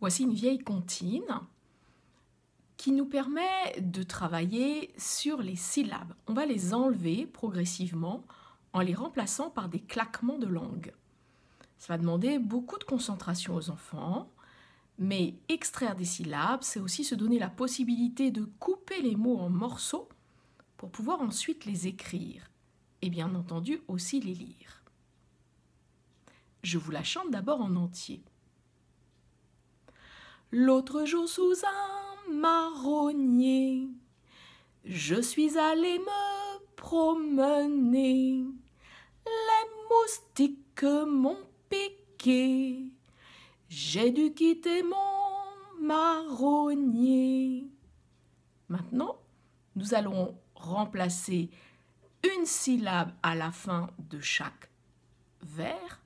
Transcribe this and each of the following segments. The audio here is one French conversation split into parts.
Voici une vieille comptine qui nous permet de travailler sur les syllabes. On va les enlever progressivement en les remplaçant par des claquements de langue. Ça va demander beaucoup de concentration aux enfants, mais extraire des syllabes, c'est aussi se donner la possibilité de couper les mots en morceaux pour pouvoir ensuite les écrire et bien entendu aussi les lire. Je vous la chante d'abord en entier. L'autre jour sous un marronnier, je suis allée me promener. Les moustiques m'ont piqué, j'ai dû quitter mon marronnier. Maintenant, nous allons remplacer une syllabe à la fin de chaque vers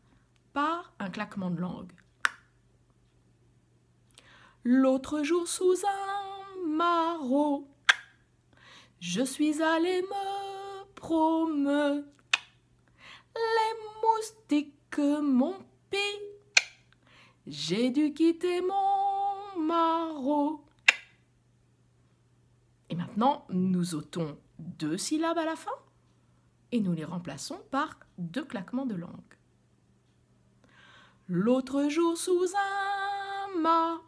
par un claquement de langue. L'autre jour sous un maraud, je suis allée me promener. Les moustiques m'ont pis. J'ai dû quitter mon maraud. Et maintenant, nous ôtons deux syllabes à la fin et nous les remplaçons par deux claquements de langue. L'autre jour sous un mât,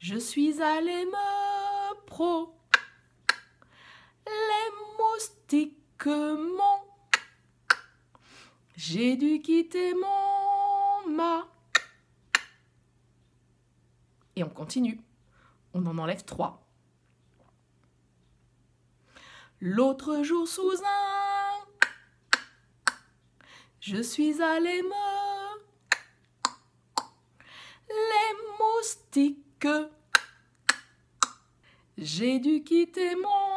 je suis allée me pro. Les moustiques m'ont. J'ai dû quitter mon mât. Et on continue. On en enlève trois. L'autre jour sous un, je suis allée me. Les moustiques j'ai dû quitter mon